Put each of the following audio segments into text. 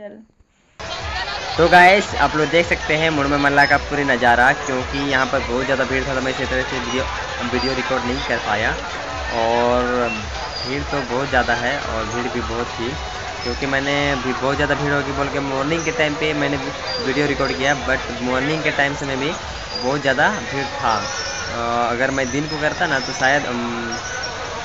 तो गाइस आप लोग देख सकते हैं मुड़ में मल्ला का पूरी नज़ारा, क्योंकि यहाँ पर बहुत ज़्यादा भीड़ था तो मैं इसी तरह से वीडियो वीडियो रिकॉर्ड नहीं कर पाया। और भीड़ तो बहुत ज़्यादा है और भीड़ भी बहुत थी, क्योंकि मैंने भी बहुत ज़्यादा भीड़ होगी बोल के मॉर्निंग के टाइम पे मैंने वीडियो रिकॉर्ड किया बट मॉर्निंग के टाइम से में भी बहुत ज़्यादा भीड़ था। अगर मैं दिन को करता ना तो शायद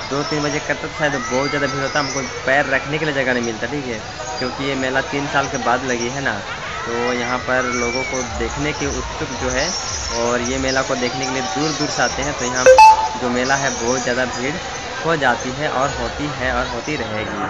दो तीन बजे करता था, शायद बहुत ज़्यादा भीड़ होता, हमको पैर रखने के लिए जगह नहीं मिलता, ठीक है? क्योंकि ये मेला तीन साल के बाद लगी है ना? तो यहाँ पर लोगों को देखने के उत्सुक जो है, और ये मेला को देखने के लिए दूर दूर से आते हैं तो यहाँ जो मेला है, बहुत ज़्यादा भीड़ हो जाती है और होती है और होती रहेगी।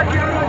Thank you!